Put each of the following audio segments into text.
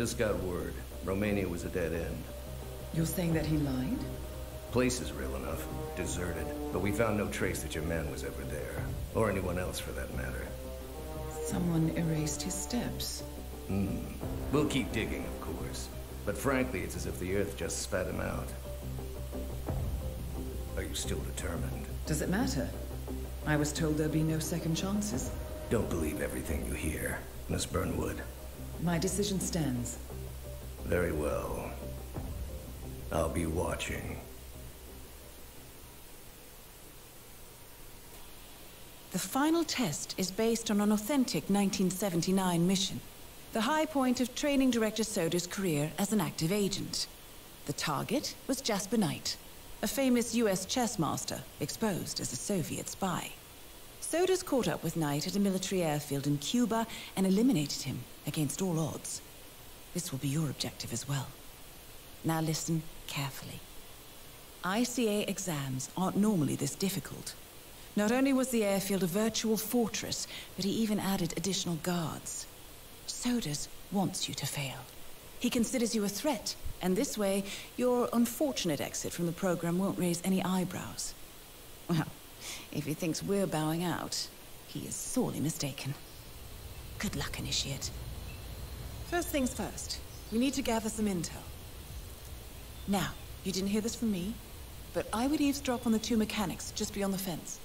just got word. Romania was a dead end. You're saying that he lied? Place is real enough. Deserted. But we found no trace that your man was ever there. Or anyone else for that matter. Someone erased his steps. Hmm. We'll keep digging, of course. But frankly, it's as if the Earth just spat him out. Are you still determined? Does it matter? I was told there'd be no second chances. Don't believe everything you hear, Miss Burnwood. My decision stands. Very well. I'll be watching. The final test is based on an authentic 1979 mission. The high point of training director Soders' career as an active agent. The target was Jasper Knight, a famous US chess master exposed as a Soviet spy. Soders caught up with Knight at a military airfield in Cuba and eliminated him against all odds. This will be your objective as well. Now listen carefully. ICA exams aren't normally this difficult. Not only was the airfield a virtual fortress, but he even added additional guards. Soders wants you to fail. He considers you a threat, and this way, your unfortunate exit from the program won't raise any eyebrows. Well, if he thinks we're bowing out, he is sorely mistaken. Good luck, Initiate. First things first, we need to gather some intel. Now, you didn't hear this from me, but I would eavesdrop on the two mechanics just beyond the fence.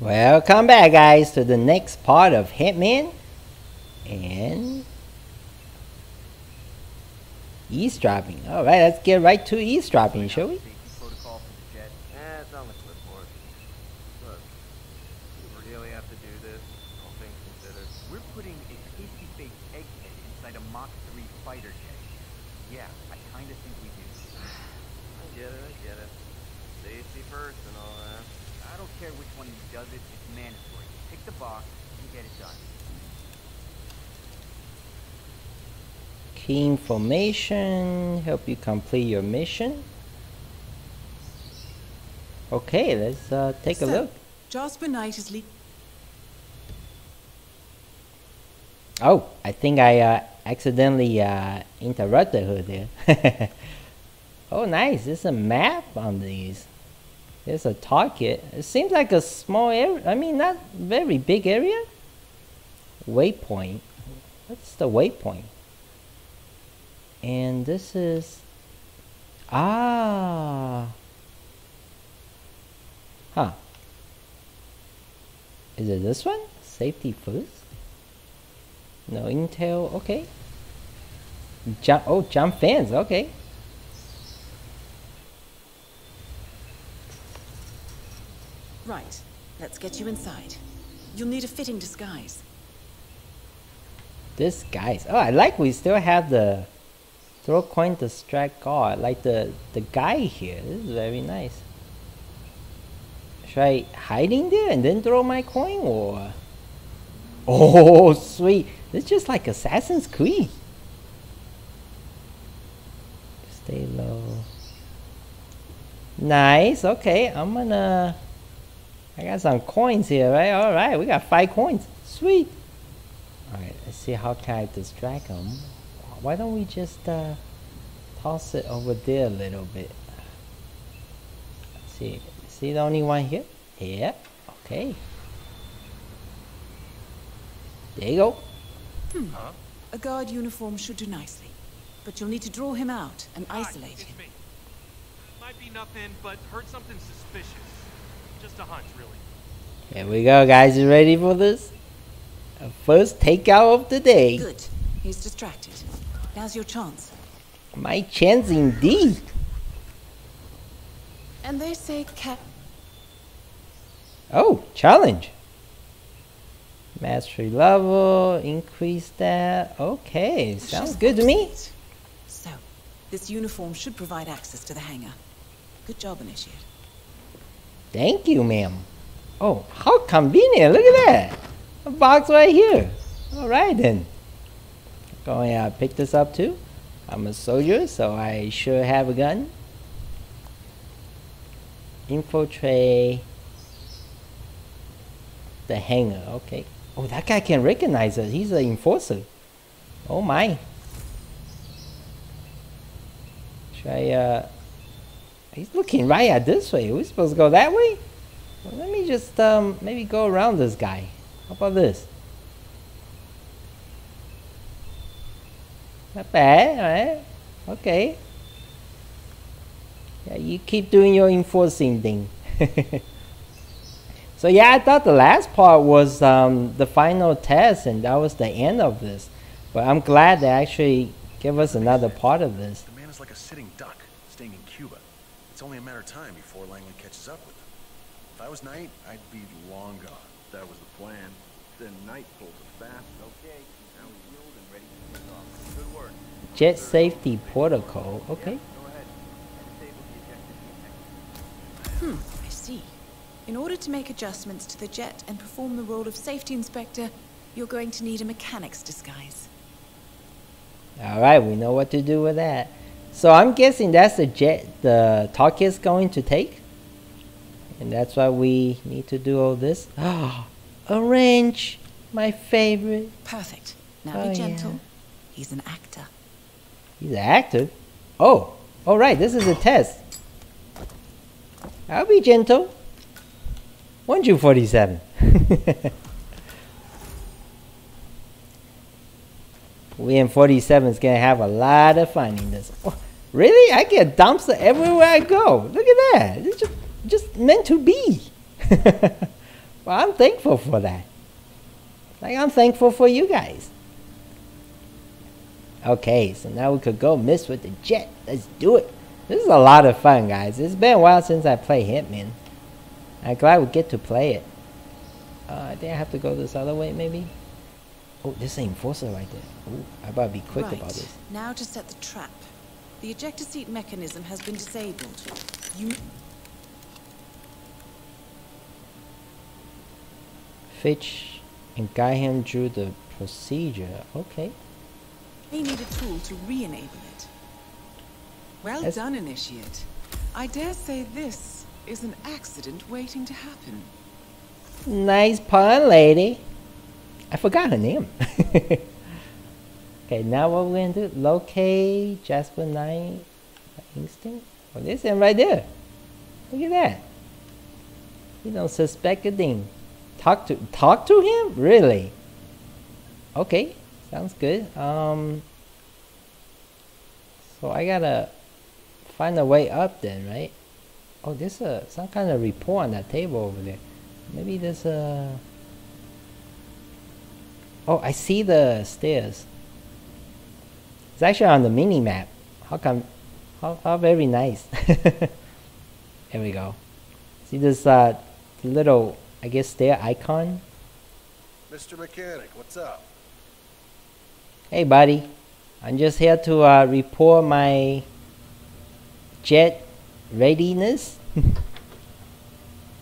Welcome back guys to the next part of Hitman and eavesdropping. Alright, let's get right to eavesdropping, shall we? Key information, help you complete your mission. Okay, let's uh, take so, a look. Jasper Knight is le Oh, I think I uh, accidentally uh, interrupted her there. oh, nice. There's a map on these. There's a target. It seems like a small area. I mean, not very big area. Waypoint. What's the waypoint? and this is ah huh is it this one safety first no intel okay jump oh jump fans okay right let's get you inside you'll need a fitting disguise disguise oh i like we still have the Throw coin to strike guard, like the, the guy here. This is very nice. Should I hiding there and then throw my coin or? Oh, sweet. It's just like Assassin's Creed. Stay low. Nice. Okay, I'm gonna. I got some coins here, right? All right, we got five coins. Sweet. All right, let's see how can I distract them why don't we just uh, toss it over there a little bit? Let's see, see the only one here? Yeah, okay. There you go. Hmm. Huh? A guard uniform should do nicely, but you'll need to draw him out and isolate him. Me. Might be nothing, but heard something suspicious. Just a hunch, really. Here we go, guys. You ready for this? First takeout of the day. Good. He's distracted. Now's your chance. My chance indeed. And they say cat. Oh, challenge. Mastery level, increase that. Okay, sounds good to me. So, this uniform should provide access to the hangar. Good job, Initiate. Thank you, ma'am. Oh, how convenient. Look at that. A box right here. All right, then. Going to pick this up too. I'm a soldier, so I sure have a gun. Infiltrate. The hangar, okay. Oh, that guy can recognize us. He's an enforcer. Oh my. Should I, uh... He's looking right at this way. Are we supposed to go that way? Well, let me just, um, maybe go around this guy. How about this? Not bad, right? Okay. Yeah, you keep doing your enforcing thing. so yeah, I thought the last part was um, the final test and that was the end of this. But I'm glad they actually give us another part of this. The man is like a sitting duck. It's only a matter of time before Langley catches up with them. If I was Knight, I'd be long gone. That was the plan. Then Knight pulled a fast. Okay, now he's healed and ready to take off. Good work. Jet safety protocol. Okay. Go ahead. Disable the ejector seat Hmm, I see. In order to make adjustments to the jet and perform the role of safety inspector, you're going to need a mechanic's disguise. All right, we know what to do with that. So I'm guessing that's the jet the Tarkit's going to take. And that's why we need to do all this. Ah, a wrench, my favorite. Perfect. Now Oh, be gentle. yeah. He's an actor. He's an actor. Oh, all right, this is a test. I'll be gentle. 147. we in 47 is gonna have a lot of fun in this. Oh, really? I get dumpster everywhere I go. Look at that. It's just, just meant to be. well, I'm thankful for that. Like I'm thankful for you guys. Okay, so now we could go miss with the jet. Let's do it. This is a lot of fun, guys. It's been a while since I played Hitman. I'm glad we get to play it. Uh, I think I have to go this other way, maybe? Oh, this ain't enforcer right there. Ooh, I better be quick right. about this. Now to set the trap. The ejector seat mechanism has been disabled. You Fitch and guide him through the procedure. Okay. may need a tool to re-enable it. Well Yes. done, Initiate. I dare say this is an accident waiting to happen. Nice pun, lady. I forgot her name. okay, now what we're gonna do? Locate Jasper Knight Instinct? Oh, this him right there. Look at that. You don't suspect a thing. Talk to talk to him? Really? Okay, sounds good. Um, so I gotta find a way up then, right? Oh, there's a some kind of report on that table over there. Maybe there's a. Oh, I see the stairs. It's actually on the mini map. How come? How, how very nice. there we go. See this uh, little, I guess, stair icon? Mr. Mechanic, what's up? Hey, buddy. I'm just here to uh, report my jet readiness.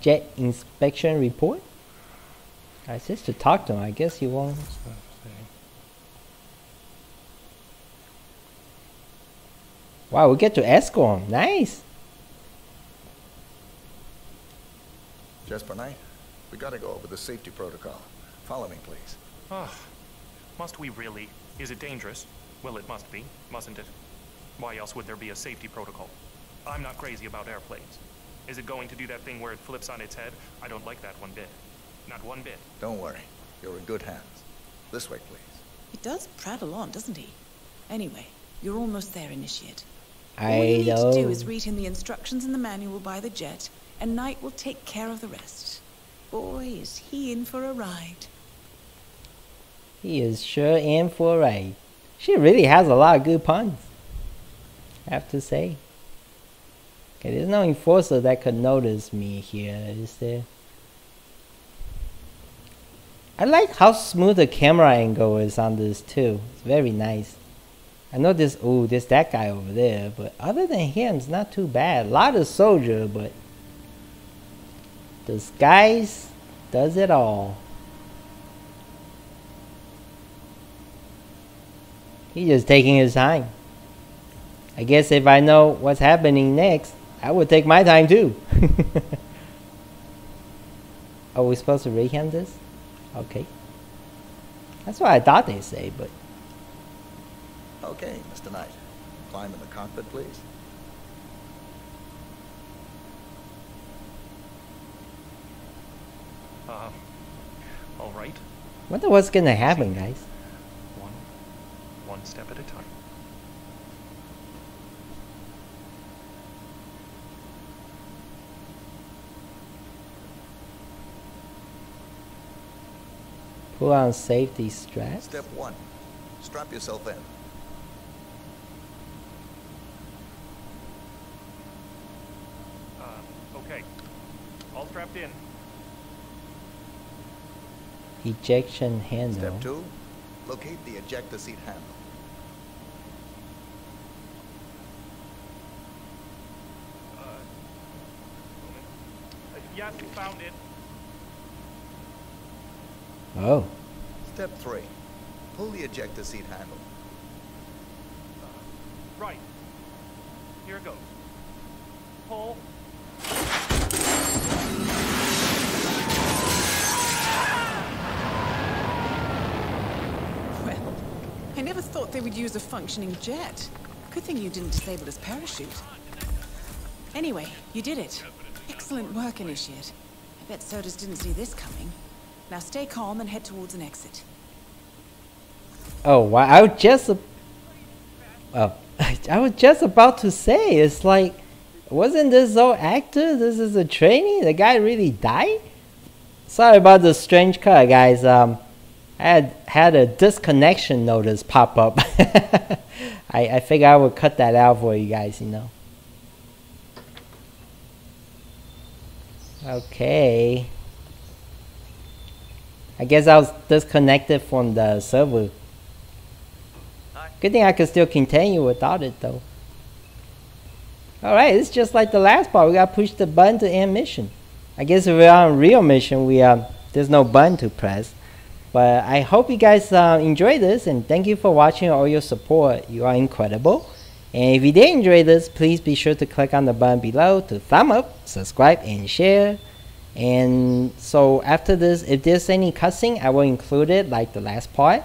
jet inspection report. I says to talk to him. I guess he won't. Wow, we get to escort him. Nice. Jasper Knight, we gotta go over the safety protocol. Follow me, please. Ah, must we really? Is it dangerous? Well, it must be, mustn't it? Why else would there be a safety protocol? I'm not crazy about airplanes. Is it going to do that thing where it flips on its head? I don't like that one bit. Not one bit. Don't worry. You're in good hands. This way, please. He does prattle on, doesn't he? Anyway, you're almost there, Initiate. All I you need to do is read him the instructions in the manual by the jet, and Knight will take care of the rest. Boy, is he in for a ride. He is sure in for a ride. She really has a lot of good puns. I have to say. Okay, there's no enforcer that could notice me here, is there? I like how smooth the camera angle is on this too. It's very nice. I know this. Oh, there's that guy over there, but other than him, it's not too bad. A lot of soldier, but this guys does it all. He's just taking his time. I guess if I know what's happening next, I would take my time too. Are we supposed to rehand this? Okay. That's what I thought they'd say, but Okay, Mr. Knight. Climb in the cockpit, please. Uh, all right. wonder what's gonna happen, guys. One, one step at a time. Pull on safety straps. Step one. Strap yourself in. Uh, okay. All strapped in. Ejection handle. Step two. Locate the ejector seat handle. Uh, moment. Uh, yes, found it. Oh. Step three. Pull the ejector seat handle. Uh, right. Here it goes. Pull. Well, I never thought they would use a functioning jet. Good thing you didn't disable his parachute. Anyway, you did it. Excellent work, Initiate. I bet Soders didn't see this coming. Now stay calm and head towards an exit. Oh, wow. I was just. Oh, I was just about to say, it's like, wasn't this all actor? This is a training? The guy really died? Sorry about the strange cut, guys. Um, I had had a disconnection notice pop up. I I figure I would cut that out for you guys. You know. Okay. I guess I was disconnected from the server. Good thing I can still continue without it though. Alright, it's just like the last part. We gotta push the button to end mission. I guess if we're on real mission, we um, there's no button to press. But I hope you guys uh, enjoy this and thank you for watching all your support. You are incredible. And if you did enjoy this, please be sure to click on the button below to thumb up, subscribe, and share. And so after this, if there's any cussing, I will include it like the last part.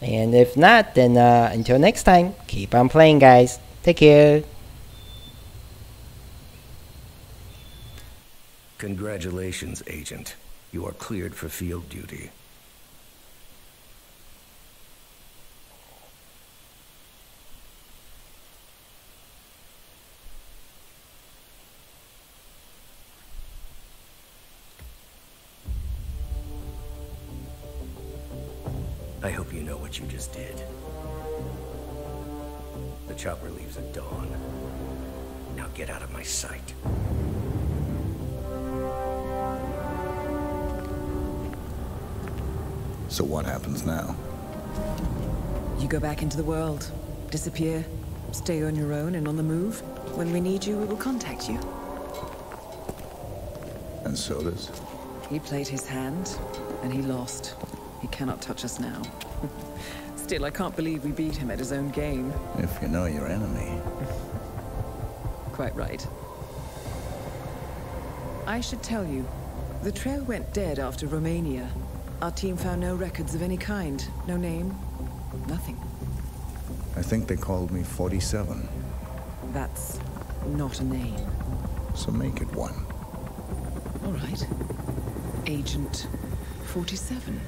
And if not, then uh, until next time, keep on playing, guys. Take care. Congratulations, Agent. You are cleared for field duty. What you just did. The chopper leaves at dawn. Now get out of my sight. So what happens now? You go back into the world, disappear, stay on your own and on the move. When we need you, we will contact you. And Soders? He played his hand, and he lost. He cannot touch us now. Still, I can't believe we beat him at his own game. If you know your enemy. Quite right. I should tell you, the trail went dead after Romania. Our team found no records of any kind. No name. Nothing. I think they called me 47. That's not a name. So make it one. All right. Agent 47.